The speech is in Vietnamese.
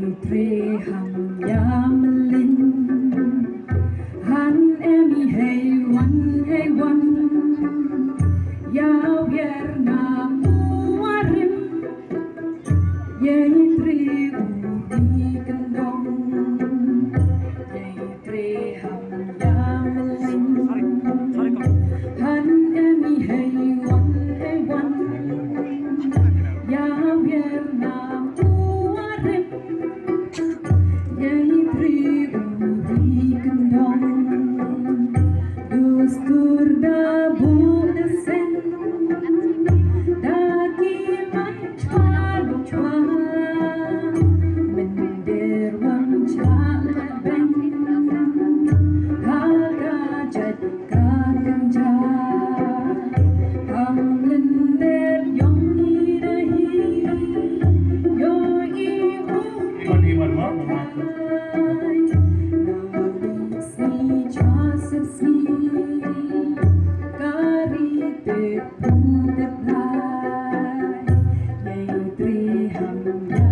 yêu thuê hằng yam linh. Han em hay one hay one yao yeah bergurda हम